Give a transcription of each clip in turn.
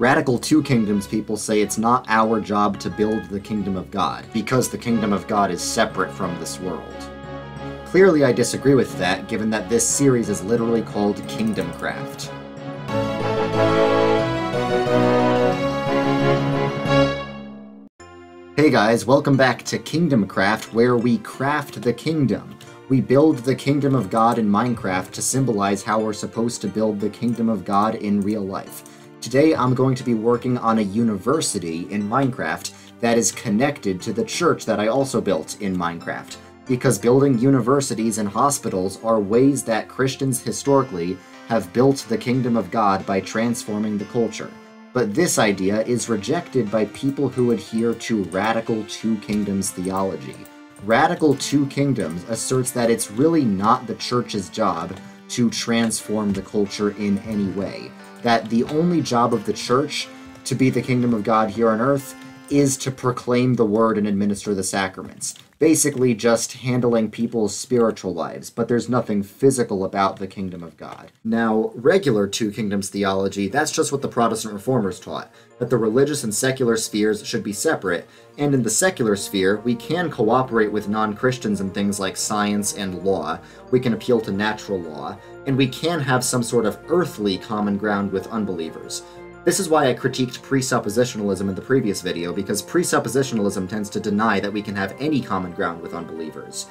Radical Two Kingdoms people say it's not our job to build the kingdom of God, because the kingdom of God is separate from this world. Clearly, I disagree with that, given that this series is literally called Kingdom Craft. Hey guys, welcome back to Kingdom Craft, where we craft the kingdom. We build the kingdom of God in Minecraft to symbolize how we're supposed to build the kingdom of God in real life. Today I'm going to be working on a university in Minecraft that is connected to the church that I also built in Minecraft. Because building universities and hospitals are ways that Christians historically have built the kingdom of God by transforming the culture. But this idea is rejected by people who adhere to radical two kingdoms theology. Radical two kingdoms asserts that it's really not the church's job to transform the culture in any way. That the only job of the church to be the kingdom of God here on earth is to proclaim the word and administer the sacraments basically just handling people's spiritual lives, but there's nothing physical about the kingdom of God. Now, regular two kingdoms theology, that's just what the Protestant reformers taught, that the religious and secular spheres should be separate, and in the secular sphere, we can cooperate with non Christians in things like science and law, we can appeal to natural law, and we can have some sort of earthly common ground with unbelievers. This is why I critiqued presuppositionalism in the previous video, because presuppositionalism tends to deny that we can have any common ground with unbelievers.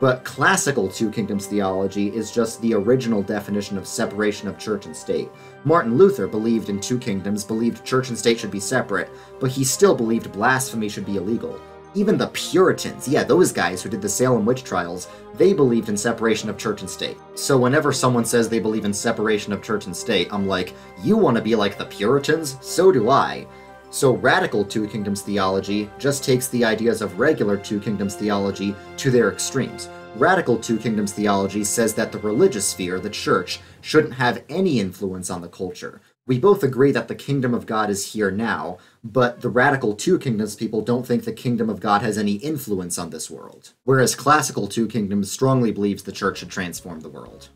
But classical Two Kingdoms theology is just the original definition of separation of church and state. Martin Luther believed in two kingdoms, believed church and state should be separate, but he still believed blasphemy should be illegal. Even the Puritans, yeah, those guys who did the Salem witch trials, they believed in separation of church and state. So whenever someone says they believe in separation of church and state, I'm like, you want to be like the Puritans? So do I. So radical Two Kingdoms theology just takes the ideas of regular Two Kingdoms theology to their extremes. Radical Two Kingdoms theology says that the religious sphere, the church, shouldn't have any influence on the culture. We both agree that the kingdom of God is here now, but the radical Two Kingdoms people don't think the kingdom of God has any influence on this world. Whereas classical Two Kingdoms strongly believes the church should transform the world.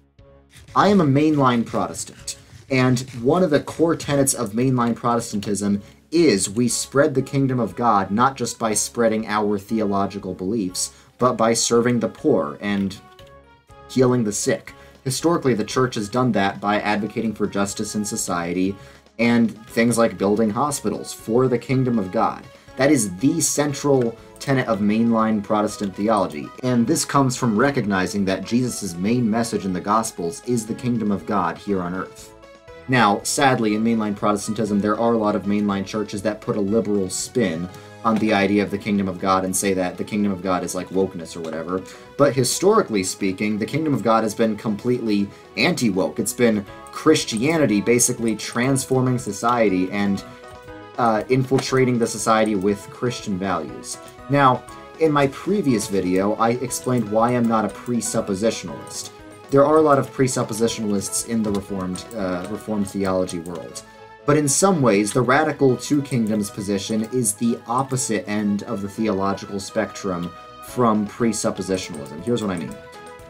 I am a mainline Protestant, and one of the core tenets of mainline Protestantism is we spread the kingdom of God not just by spreading our theological beliefs, but by serving the poor and healing the sick. Historically, the church has done that by advocating for justice in society and things like building hospitals for the kingdom of God. That is the central tenet of mainline Protestant theology, and this comes from recognizing that Jesus' main message in the Gospels is the kingdom of God here on earth. Now, sadly, in mainline Protestantism, there are a lot of mainline churches that put a liberal spin on the idea of the kingdom of God and say that the kingdom of God is like wokeness or whatever. But historically speaking, the kingdom of God has been completely anti woke. It's been Christianity basically transforming society and uh, infiltrating the society with Christian values. Now, in my previous video, I explained why I'm not a presuppositionalist. There are a lot of presuppositionalists in the Reformed, uh, Reformed theology world. But in some ways, the radical Two Kingdoms position is the opposite end of the theological spectrum from presuppositionalism. Here's what I mean.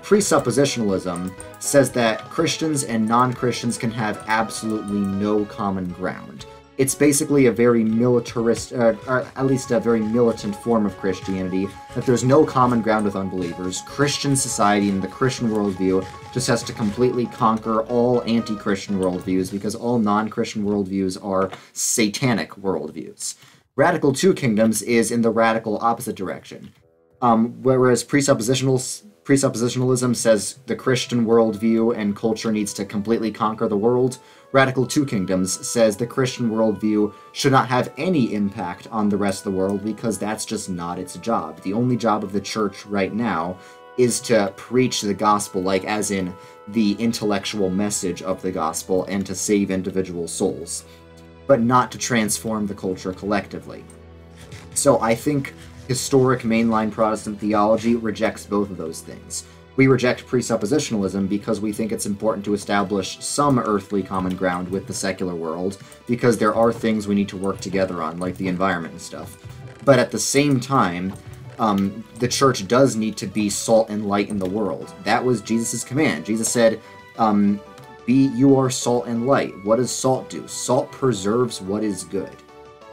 Presuppositionalism says that Christians and non Christians can have absolutely no common ground it's basically a very militarist, uh, or at least a very militant form of Christianity, that there's no common ground with unbelievers. Christian society and the Christian worldview just has to completely conquer all anti Christian worldviews because all non Christian worldviews are satanic worldviews. Radical Two Kingdoms is in the radical opposite direction. Um, whereas presuppositional presuppositionalism says the Christian worldview and culture needs to completely conquer the world, Radical Two Kingdoms says the Christian worldview should not have any impact on the rest of the world because that's just not its job. The only job of the church right now is to preach the gospel, like as in the intellectual message of the gospel, and to save individual souls, but not to transform the culture collectively. So I think historic mainline Protestant theology rejects both of those things. We reject presuppositionalism because we think it's important to establish some earthly common ground with the secular world, because there are things we need to work together on, like the environment and stuff. But at the same time, um, the church does need to be salt and light in the world. That was Jesus' command. Jesus said, um, Be you are salt and light. What does salt do? Salt preserves what is good.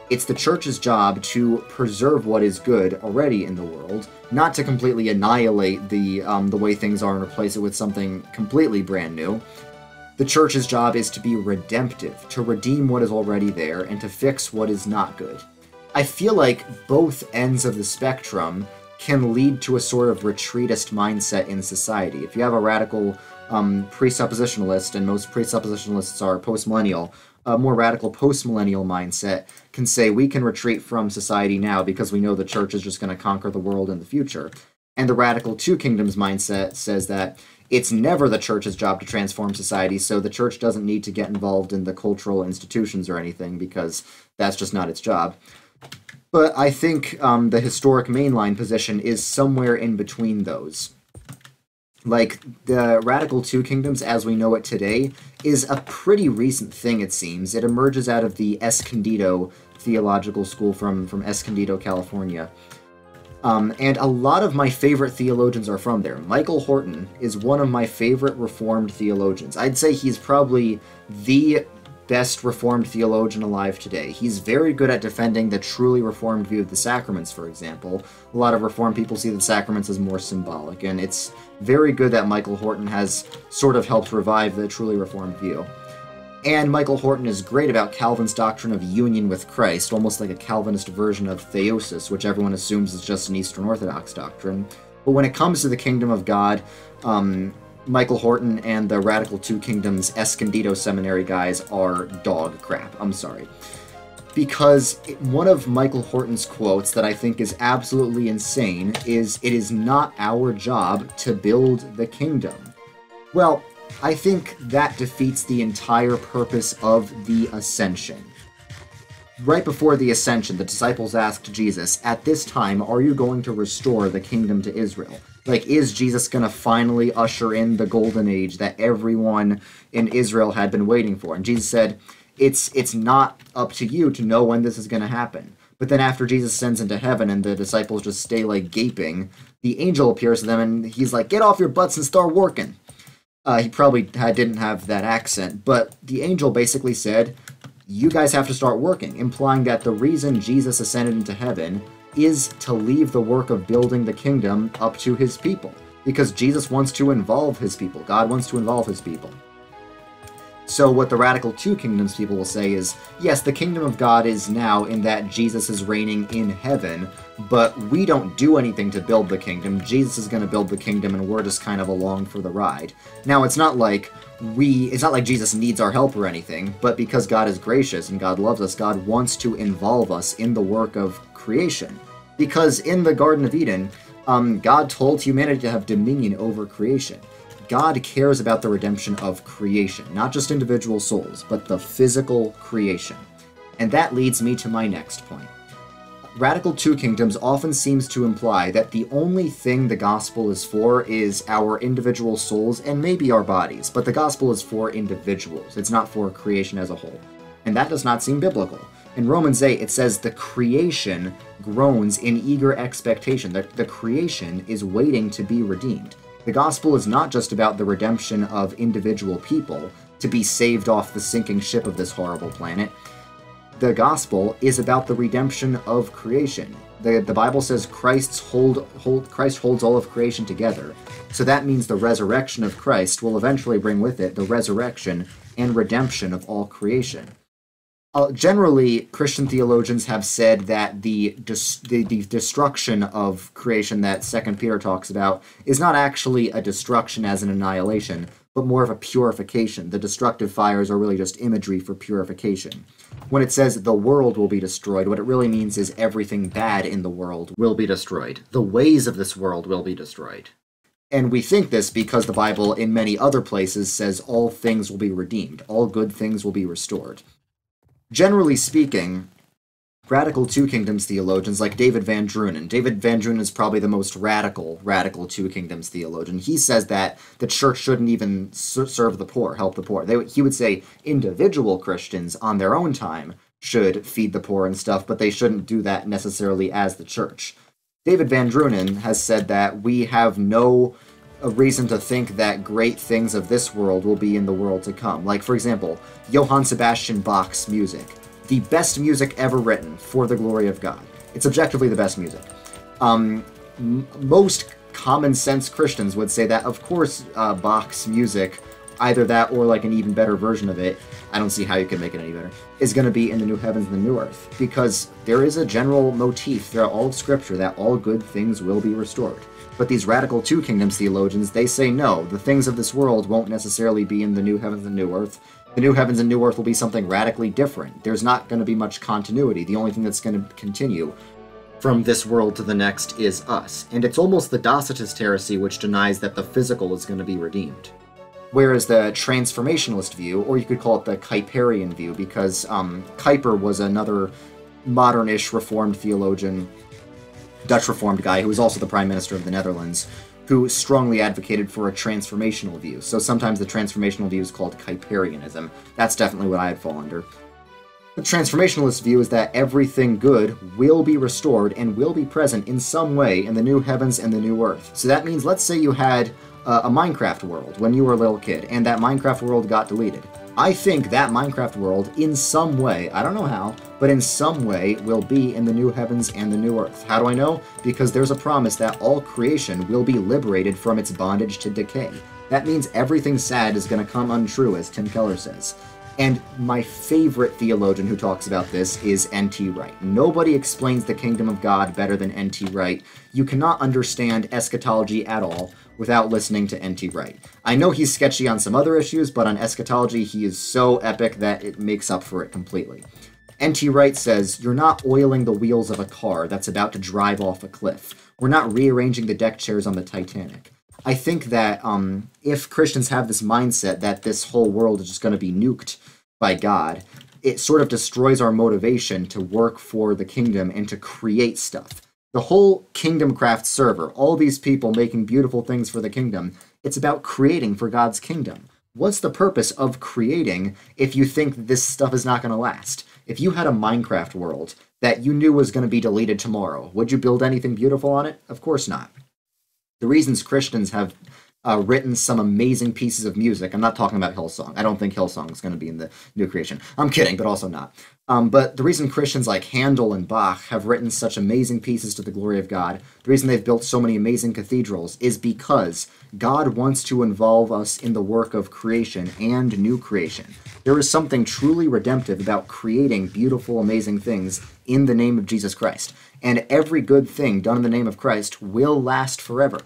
It's the church's job to preserve what is good already in the world, not to completely annihilate the um, the way things are and replace it with something completely brand new. The church's job is to be redemptive, to redeem what is already there, and to fix what is not good. I feel like both ends of the spectrum can lead to a sort of retreatist mindset in society. If you have a radical um, presuppositionalist, and most presuppositionalists are postmillennial, a more radical postmillennial mindset can say we can retreat from society now because we know the church is just going to conquer the world in the future. And the radical two kingdoms mindset says that it's never the church's job to transform society, so the church doesn't need to get involved in the cultural institutions or anything because that's just not its job. But I think um, the historic mainline position is somewhere in between those. Like, the Radical Two Kingdoms as we know it today is a pretty recent thing, it seems. It emerges out of the Escondido Theological School from, from Escondido, California. Um, and a lot of my favorite theologians are from there. Michael Horton is one of my favorite Reformed theologians. I'd say he's probably the best Reformed theologian alive today. He's very good at defending the truly Reformed view of the sacraments, for example. A lot of Reformed people see the sacraments as more symbolic, and it's very good that Michael Horton has sort of helped revive the truly Reformed view. And Michael Horton is great about Calvin's doctrine of union with Christ, almost like a Calvinist version of theosis, which everyone assumes is just an Eastern Orthodox doctrine. But when it comes to the kingdom of God, um, Michael Horton and the Radical Two Kingdoms Escondido Seminary guys are dog crap. I'm sorry. Because one of Michael Horton's quotes that I think is absolutely insane is It is not our job to build the kingdom. Well, I think that defeats the entire purpose of the ascension. Right before the ascension, the disciples asked Jesus, At this time, are you going to restore the kingdom to Israel? Like is jesus going to finally usher in the golden age that everyone in israel had been waiting for? And jesus said it's it's not up to you to know when this is going to happen. But then after jesus ascends into heaven and the disciples just stay like gaping the angel appears to them and he's like get off your butts and start working. Uh, he probably had, didn't have that accent but the angel basically said you guys have to start working implying that the reason jesus ascended into heaven is to leave the work of building the kingdom up to his people. Because Jesus wants to involve his people, God wants to involve his people. So, what the Radical Two Kingdoms people will say is yes, the kingdom of God is now in that Jesus is reigning in heaven, but we don't do anything to build the kingdom. Jesus is going to build the kingdom, and we're just kind of along for the ride. Now, it's not like we, it's not like Jesus needs our help or anything, but because God is gracious and God loves us, God wants to involve us in the work of creation. Because in the Garden of Eden, um, God told humanity to have dominion over creation. God cares about the redemption of creation, not just individual souls, but the physical creation. And that leads me to my next point. Radical Two Kingdoms often seems to imply that the only thing the gospel is for is our individual souls and maybe our bodies, but the gospel is for individuals. It's not for creation as a whole. And that does not seem biblical. In Romans 8, it says the creation groans in eager expectation. The, the creation is waiting to be redeemed. The gospel is not just about the redemption of individual people to be saved off the sinking ship of this horrible planet. The gospel is about the redemption of creation. The, the Bible says Christ's hold, hold, Christ holds all of creation together. So that means the resurrection of Christ will eventually bring with it the resurrection and redemption of all creation uh, generally, Christian theologians have said that the, the, the destruction of creation that Second Peter talks about is not actually a destruction as an annihilation, but more of a purification. The destructive fires are really just imagery for purification. When it says the world will be destroyed, what it really means is everything bad in the world will be destroyed. The ways of this world will be destroyed. And we think this because the Bible, in many other places, says all things will be redeemed, all good things will be restored generally speaking, radical two kingdoms theologians like David Van Drunen. David Van Drunen is probably the most radical, radical two kingdoms theologian. He says that the church shouldn't even serve the poor, help the poor. They, he would say individual Christians on their own time should feed the poor and stuff, but they shouldn't do that necessarily as the church. David Van Drunen has said that we have no a reason to think that great things of this world will be in the world to come. Like, for example, Johann Sebastian Bach's music. The best music ever written for the glory of God. It's objectively the best music. Um, most common sense Christians would say that, of course, uh, Bach's music, either that or like an even better version of it, I don't see how you can make it any better, is going to be in the new heavens and the new earth. Because there is a general motif throughout all Scripture that all good things will be restored. But these radical two kingdoms theologians, they say no, the things of this world won't necessarily be in the new heavens and new earth. The new heavens and new earth will be something radically different. There's not going to be much continuity. The only thing that's going to continue from this world to the next is us. And it's almost the Docetist heresy which denies that the physical is going to be redeemed. Whereas the transformationalist view, or you could call it the Kuyperian view, because um, Kuyper was another modernish Reformed theologian Dutch Reformed guy who was also the Prime Minister of the Netherlands, who strongly advocated for a transformational view. So sometimes the transformational view is called Kuyperianism. That's definitely what I'd fall under. The transformationalist view is that everything good will be restored and will be present in some way in the new heavens and the new earth. So that means, let's say you had uh, a Minecraft world when you were a little kid, and that Minecraft world got deleted. I think that Minecraft world, in some way, I don't know how, but in some way, will be in the new heavens and the new earth. How do I know? Because there's a promise that all creation will be liberated from its bondage to decay. That means everything sad is going to come untrue, as Tim Keller says. And my favorite theologian who talks about this is N.T. Wright. Nobody explains the kingdom of God better than N.T. Wright. You cannot understand eschatology at all without listening to N.T. Wright. I know he's sketchy on some other issues, but on eschatology, he is so epic that it makes up for it completely. N.T. Wright says, You're not oiling the wheels of a car that's about to drive off a cliff. We're not rearranging the deck chairs on the Titanic. I think that um, if Christians have this mindset that this whole world is just going to be nuked by God, it sort of destroys our motivation to work for the kingdom and to create stuff the whole Kingdom Craft server, all these people making beautiful things for the kingdom, it's about creating for God's kingdom. What's the purpose of creating if you think this stuff is not going to last? If you had a Minecraft world that you knew was going to be deleted tomorrow, would you build anything beautiful on it? Of course not. The reasons Christians have uh, written some amazing pieces of music. I'm not talking about Hillsong. I don't think Hillsong is going to be in the new creation. I'm kidding, but also not. Um, but the reason Christians like Handel and Bach have written such amazing pieces to the glory of God, the reason they've built so many amazing cathedrals, is because God wants to involve us in the work of creation and new creation. There is something truly redemptive about creating beautiful, amazing things in the name of Jesus Christ. And every good thing done in the name of Christ will last forever.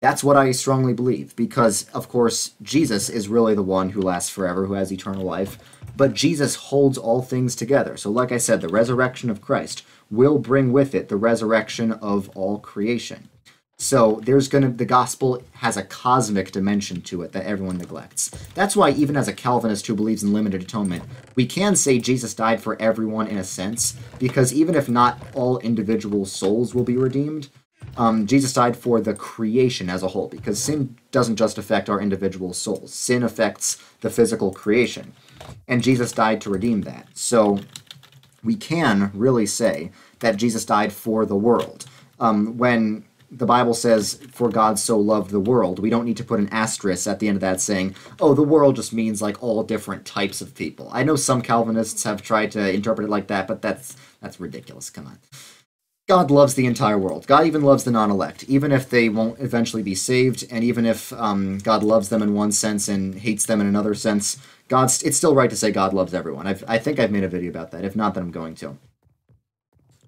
That's what I strongly believe, because, of course, Jesus is really the one who lasts forever, who has eternal life. But Jesus holds all things together. So, like I said, the resurrection of Christ will bring with it the resurrection of all creation. So there's going to the gospel has a cosmic dimension to it that everyone neglects. That's why even as a Calvinist who believes in limited atonement, we can say Jesus died for everyone in a sense because even if not all individual souls will be redeemed, um, Jesus died for the creation as a whole because sin doesn't just affect our individual souls. Sin affects the physical creation. And Jesus died to redeem that. So we can really say that Jesus died for the world. Um, when the Bible says, for God so loved the world, we don't need to put an asterisk at the end of that saying, oh, the world just means like all different types of people. I know some Calvinists have tried to interpret it like that, but that's that's ridiculous. Come on. God loves the entire world. God even loves the non elect, even if they won't eventually be saved, and even if um, God loves them in one sense and hates them in another sense. God's, it's still right to say God loves everyone. I've, I think I've made a video about that. If not, then I'm going to.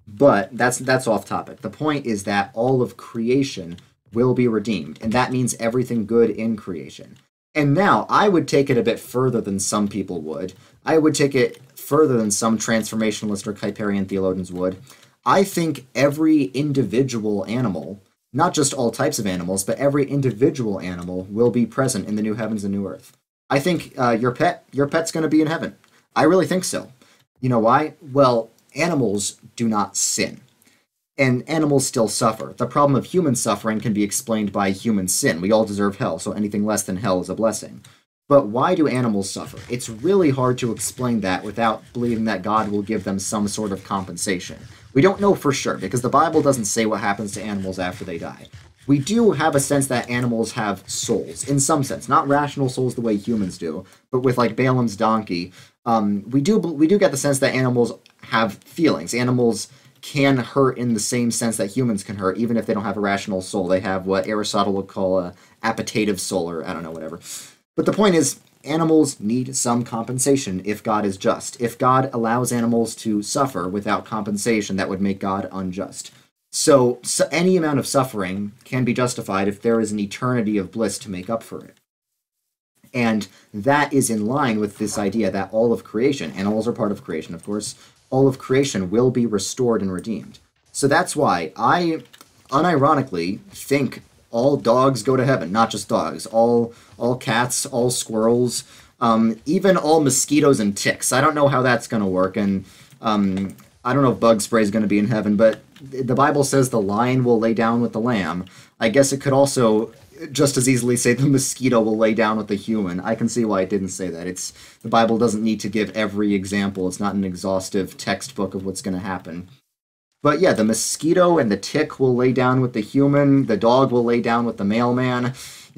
But that's that's off topic. The point is that all of creation will be redeemed, and that means everything good in creation. And now I would take it a bit further than some people would. I would take it further than some transformationalist or Kuyperian theologians would. I think every individual animal, not just all types of animals, but every individual animal will be present in the new heavens and new earth. I think uh, your pet, your pet's going to be in heaven. I really think so. You know why? Well, animals do not sin, and animals still suffer. The problem of human suffering can be explained by human sin. We all deserve hell, so anything less than hell is a blessing. But why do animals suffer? It's really hard to explain that without believing that God will give them some sort of compensation. We don't know for sure because the Bible doesn't say what happens to animals after they die. we do have a sense that animals have souls in some sense, not rational souls the way humans do, but with like Balaam's donkey, um, we do we do get the sense that animals have feelings. Animals can hurt in the same sense that humans can hurt, even if they don't have a rational soul. They have what Aristotle would call a appetitive soul, or I don't know, whatever. But the point is, animals need some compensation if God is just. If God allows animals to suffer without compensation, that would make God unjust. So, so, any amount of suffering can be justified if there is an eternity of bliss to make up for it. And that is in line with this idea that all of creation, animals are part of creation, of course, all of creation will be restored and redeemed. So that's why I unironically think all dogs go to heaven, not just dogs, all all cats, all squirrels, um, even all mosquitoes and ticks. I don't know how that's going to work, and um, I don't know if bug spray is going to be in heaven, but the Bible says the lion will lay down with the lamb. I guess it could also just as easily say the mosquito will lay down with the human. I can see why it didn't say that. It's the Bible doesn't need to give every example. It's not an exhaustive textbook of what's going to happen. But yeah, the mosquito and the tick will lay down with the human. The dog will lay down with the mailman.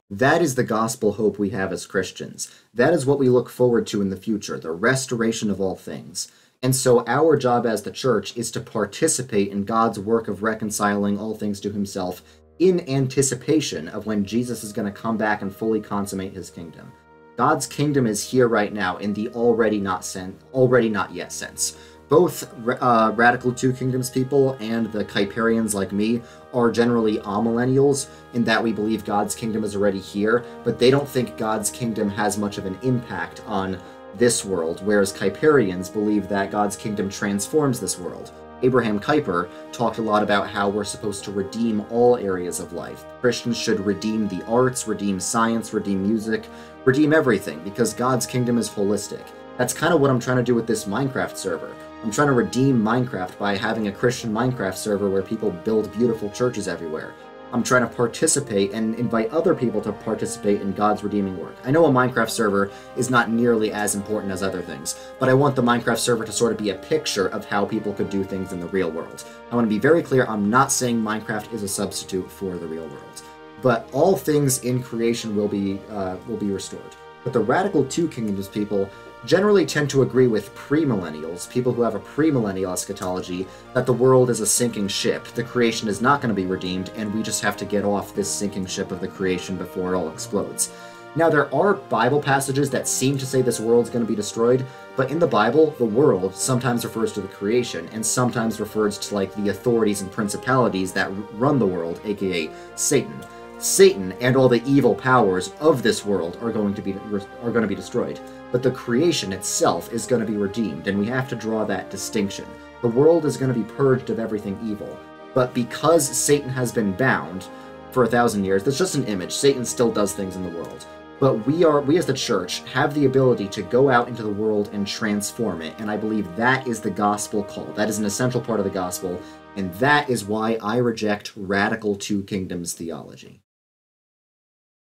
That is the gospel hope we have as Christians. That is what we look forward to in the future, the restoration of all things. And so, our job as the church is to participate in God's work of reconciling all things to himself in anticipation of when Jesus is going to come back and fully consummate his kingdom. God's kingdom is here right now in the already not sen- already not yet sense. Both uh, radical two kingdoms people and the Kuyperians like me are generally amillennials in that we believe God's kingdom is already here, but they don't think God's kingdom has much of an impact on this world, whereas Kuyperians believe that God's kingdom transforms this world. Abraham Kuyper talked a lot about how we're supposed to redeem all areas of life. Christians should redeem the arts, redeem science, redeem music, redeem everything, because God's kingdom is holistic. That's kind of what I'm trying to do with this Minecraft server. I'm trying to redeem Minecraft by having a Christian Minecraft server where people build beautiful churches everywhere. I'm trying to participate and invite other people to participate in God's redeeming work. I know a Minecraft server is not nearly as important as other things, but I want the Minecraft server to sort of be a picture of how people could do things in the real world. I want to be very clear, I'm not saying Minecraft is a substitute for the real world, but all things in creation will be uh, will be restored. But the radical two kingdoms people generally tend to agree with premillennials, people who have a premillennial eschatology, that the world is a sinking ship. The creation is not going to be redeemed, and we just have to get off this sinking ship of the creation before it all explodes. Now, there are Bible passages that seem to say this world's going to be destroyed, but in the Bible, the world sometimes refers to the creation, and sometimes refers to like the authorities and principalities that run the world, aka Satan. Satan and all the evil powers of this world are going to be are going to be destroyed but the creation itself is going to be redeemed, and we have to draw that distinction. The world is going to be purged of everything evil, but because Satan has been bound for a thousand years, that's just an image. Satan still does things in the world. But we are we as the church have the ability to go out into the world and transform it, and I believe that is the gospel call. That is an essential part of the gospel, and that is why I reject radical two kingdoms theology.